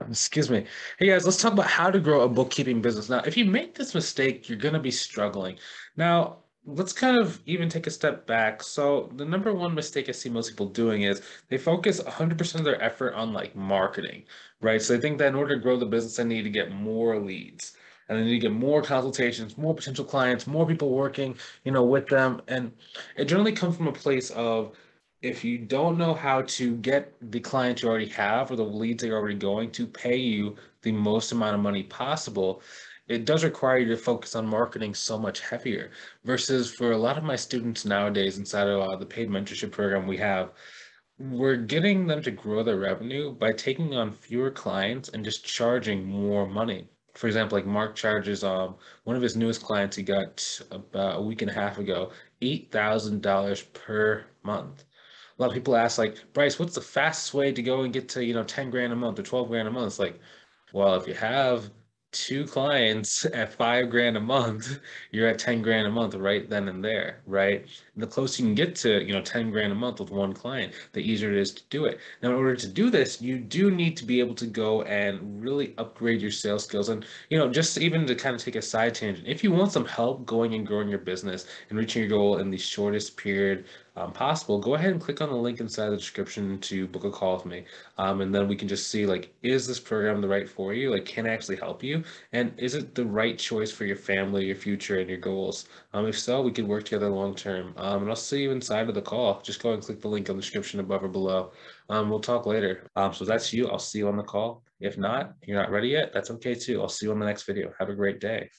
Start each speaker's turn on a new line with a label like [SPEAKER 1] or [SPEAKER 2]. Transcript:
[SPEAKER 1] Excuse me. Hey guys, let's talk about how to grow a bookkeeping business. Now, if you make this mistake, you're going to be struggling. Now, let's kind of even take a step back. So, the number one mistake I see most people doing is they focus 100% of their effort on like marketing, right? So, they think that in order to grow the business, they need to get more leads and then you get more consultations, more potential clients, more people working, you know, with them. And it generally comes from a place of if you don't know how to get the clients you already have or the leads that you're already going to pay you the most amount of money possible, it does require you to focus on marketing so much heavier. Versus for a lot of my students nowadays inside of uh, the paid mentorship program we have, we're getting them to grow their revenue by taking on fewer clients and just charging more money. For example, like Mark charges um one of his newest clients he got about a week and a half ago, eight thousand dollars per month a lot of people ask like bryce what's the fastest way to go and get to you know 10 grand a month or 12 grand a month it's like well if you have two clients at five grand a month, you're at 10 grand a month right then and there, right? And the closer you can get to, you know, 10 grand a month with one client, the easier it is to do it. Now, in order to do this, you do need to be able to go and really upgrade your sales skills. And, you know, just even to kind of take a side tangent, if you want some help going and growing your business and reaching your goal in the shortest period um, possible, go ahead and click on the link inside the description to book a call with me. Um, and then we can just see like, is this program the right for you? Like, can I actually help you? And is it the right choice for your family, your future, and your goals? Um, if so, we could work together long term. Um, and I'll see you inside of the call. Just go and click the link in the description above or below. Um, we'll talk later. Um, so that's you. I'll see you on the call. If not, you're not ready yet, that's okay too. I'll see you on the next video. Have a great day.